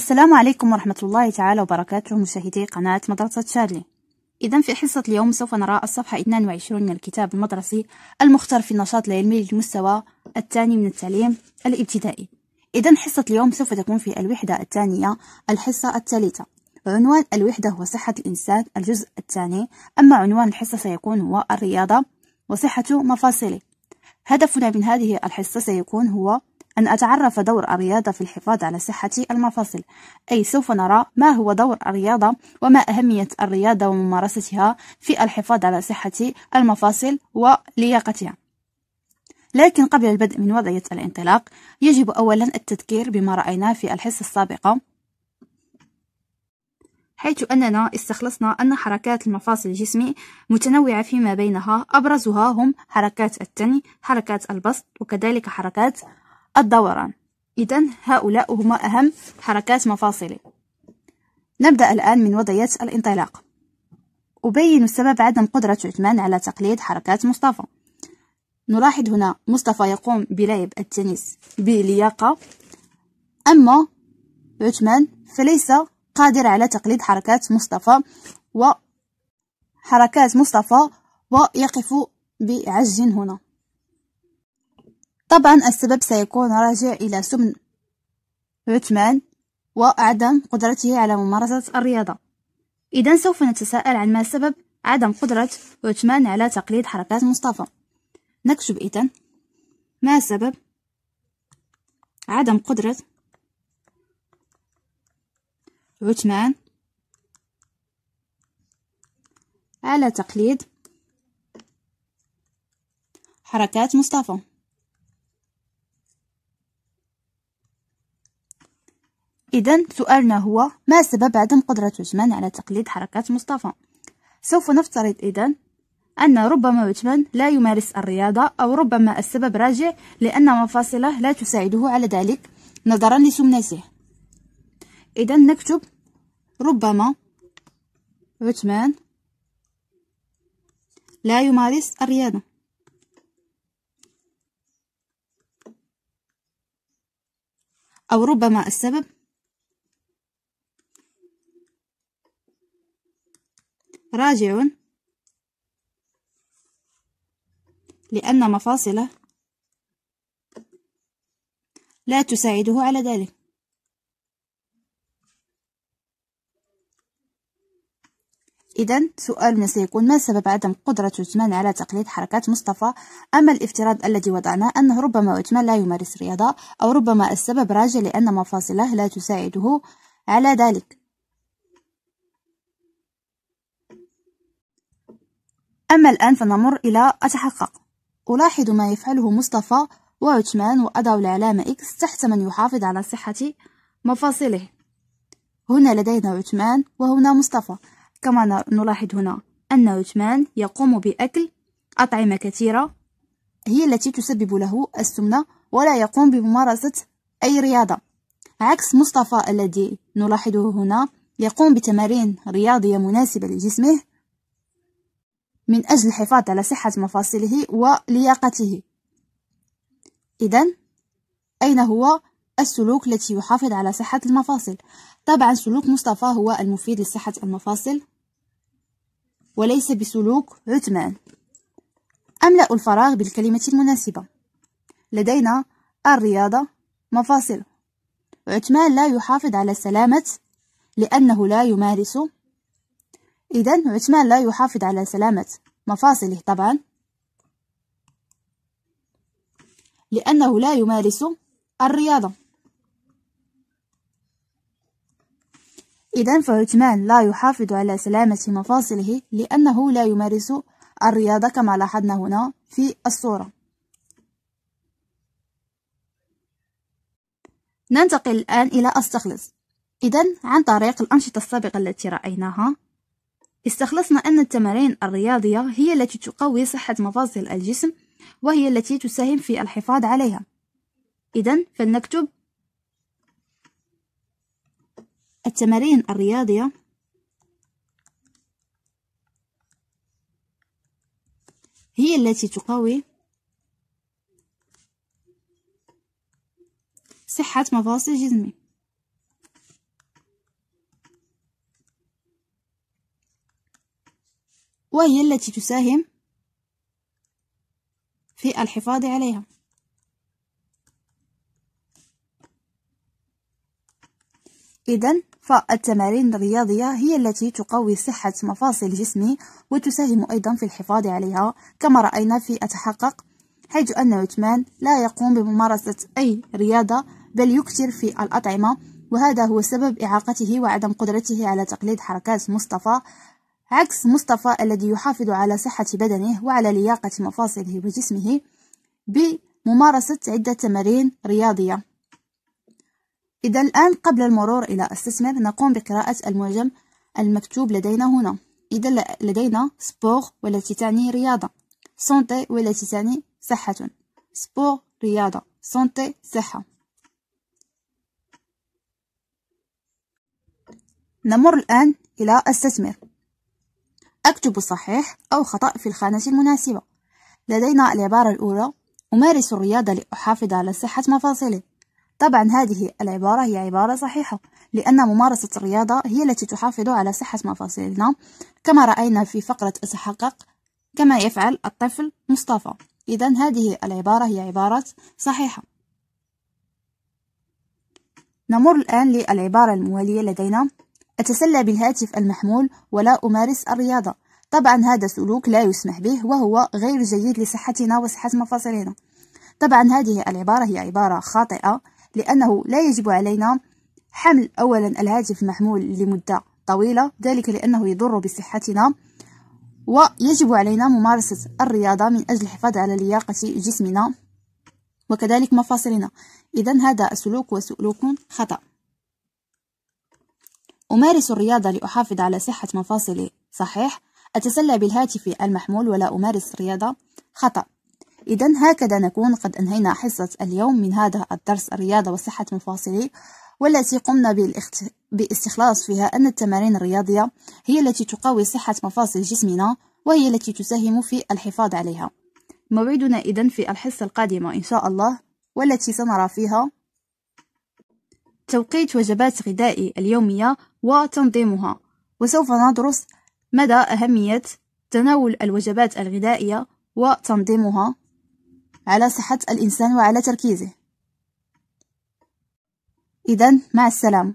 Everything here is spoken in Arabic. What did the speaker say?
السلام عليكم ورحمة الله تعالى وبركاته مشاهدي قناة مدرسة شارلي. إذا في حصة اليوم سوف نرى الصفحة 22 من الكتاب المدرسي المختار في النشاط العلمي للمستوى الثاني من التعليم الابتدائي. إذا حصة اليوم سوف تكون في الوحدة الثانية الحصة الثالثة. عنوان الوحدة هو صحة الإنسان الجزء الثاني أما عنوان الحصة سيكون هو الرياضة وصحة مفاصله. هدفنا من هذه الحصة سيكون هو أن أتعرف دور الرياضة في الحفاظ على صحة المفاصل. أي سوف نرى ما هو دور الرياضة وما أهمية الرياضة وممارستها في الحفاظ على صحة المفاصل ولياقتها. لكن قبل البدء من وضعية الانطلاق يجب أولا التذكير بما رأيناه في الحصة السابقة. حيث أننا استخلصنا أن حركات المفاصل الجسم متنوعة فيما بينها أبرزها هم حركات التني حركات البسط وكذلك حركات الدوران. إذا هؤلاء هما أهم حركات مفاصلي نبدأ الآن من وضعية الانطلاق. أبين سبب عدم قدرة عثمان على تقليد حركات مصطفى. نلاحظ هنا مصطفى يقوم بلعب التنس بلياقة. أما عثمان فليس قادر على تقليد حركات مصطفى وحركات مصطفى ويقف بعجز هنا. طبعا السبب سيكون راجع إلى سمن عثمان وعدم قدرته على ممارسة الرياضة. إذا سوف نتساءل عن ما سبب عدم قدرة عثمان على تقليد حركات مصطفى. نكتب إذن ما سبب عدم قدرة عثمان على تقليد حركات مصطفى. إذا سؤالنا هو ما سبب عدم قدرة عثمان على تقليد حركات مصطفى؟ سوف نفترض إذا أن ربما عثمان لا يمارس الرياضة أو ربما السبب راجع لأن مفاصله لا تساعده على ذلك نظرا لسمنته إذا نكتب ربما عثمان لا يمارس الرياضة أو ربما السبب راجع لأن مفاصله لا تساعده على ذلك. إذا سؤالنا سيكون ما سبب عدم قدرة عثمان على تقليد حركات مصطفى؟ أما الافتراض الذي وضعناه أنه ربما عثمان لا يمارس رياضة أو ربما السبب راجع لأن مفاصله لا تساعده على ذلك. أما الآن فنمر إلى أتحقق. ألاحظ ما يفعله مصطفى وعثمان وأضع العلامة إكس تحت من يحافظ على صحة مفاصله. هنا لدينا عثمان وهنا مصطفى. كما نلاحظ هنا أن عثمان يقوم بأكل أطعمة كثيرة. هي التي تسبب له السمنة ولا يقوم بممارسة أي رياضة. عكس مصطفى الذي نلاحظه هنا يقوم بتمارين رياضية مناسبة لجسمه من أجل الحفاظ على صحة مفاصله ولياقته. إذا أين هو السلوك التي يحافظ على صحة المفاصل؟ طبعا سلوك مصطفى هو المفيد لصحة المفاصل وليس بسلوك عثمان. أملأ الفراغ بالكلمة المناسبة. لدينا الرياضة مفاصل. عثمان لا يحافظ على سلامة لأنه لا يمارس إذا عثمان لا يحافظ على سلامة مفاصله طبعا. لأنه لا يمارس الرياضة. إذا فعثمان لا يحافظ على سلامة مفاصله لأنه لا يمارس الرياضة كما لاحظنا هنا في الصورة. ننتقل الآن إلى أستخلص. إذا عن طريق الأنشطة السابقة التي رأيناها. استخلصنا أن التمارين الرياضية هي التي تقوي صحة مفاصل الجسم وهي التي تساهم في الحفاظ عليها. إذا فلنكتب التمارين الرياضية. هي التي تقوي صحة مفاصل جسمي. وهي التي تساهم في الحفاظ عليها. إذا فالتمارين الرياضية هي التي تقوي صحة مفاصل الجسم وتساهم أيضا في الحفاظ عليها. كما رأينا في أتحقق حيث أن عثمان لا يقوم بممارسة أي رياضة بل يكثر في الأطعمة وهذا هو سبب إعاقته وعدم قدرته على تقليد حركات مصطفى عكس مصطفى الذي يحافظ على صحة بدنه وعلى لياقة مفاصله وجسمه بممارسة عدة تمارين رياضية. إذا الآن قبل المرور إلى استثمر نقوم بقراءة المعجم المكتوب لدينا هنا. إذا لدينا sport والتي تعني رياضة santé والتي تعني صحة. sport رياضة santé صحة. نمر الآن إلى استثمر. أكتب صحيح أو خطأ في الخانة المناسبة. لدينا العبارة الأولى أمارس الرياضة لأحافظ على صحة مفاصلي. طبعا هذه العبارة هي عبارة صحيحة لأن ممارسة الرياضة هي التي تحافظ على صحة مفاصلنا كما رأينا في فقرة أتحقق كما يفعل الطفل مصطفى. إذا هذه العبارة هي عبارة صحيحة. نمر الآن للعبارة الموالية لدينا. أتسلى بالهاتف المحمول ولا أمارس الرياضة. طبعا هذا سلوك لا يسمح به وهو غير جيد لصحتنا وصحة مفاصلنا. طبعا هذه العبارة هي عبارة خاطئة لأنه لا يجب علينا حمل أولا الهاتف المحمول لمدة طويلة ذلك لأنه يضر بصحتنا ويجب علينا ممارسة الرياضة من أجل الحفاظ على لياقة جسمنا وكذلك مفاصلنا. إذا هذا السلوك هو سلوك خطأ. أمارس الرياضة لأحافظ على صحة مفاصلي. صحيح؟ أتسلى بالهاتف المحمول ولا أمارس الرياضة خطأ. إذا هكذا نكون قد أنهينا حصة اليوم من هذا الدرس الرياضة وصحة مفاصلي. والتي قمنا بالاخت... باستخلاص فيها أن التمارين الرياضية هي التي تقوي صحة مفاصل جسمنا وهي التي تساهم في الحفاظ عليها. موعدنا إذن في الحصة القادمة إن شاء الله والتي سنرى فيها توقيت وجبات غذائي اليومية وتنظيمها. وسوف ندرس مدى أهمية تناول الوجبات الغذائية وتنظيمها على صحة الإنسان وعلى تركيزه. إذا مع السلامة.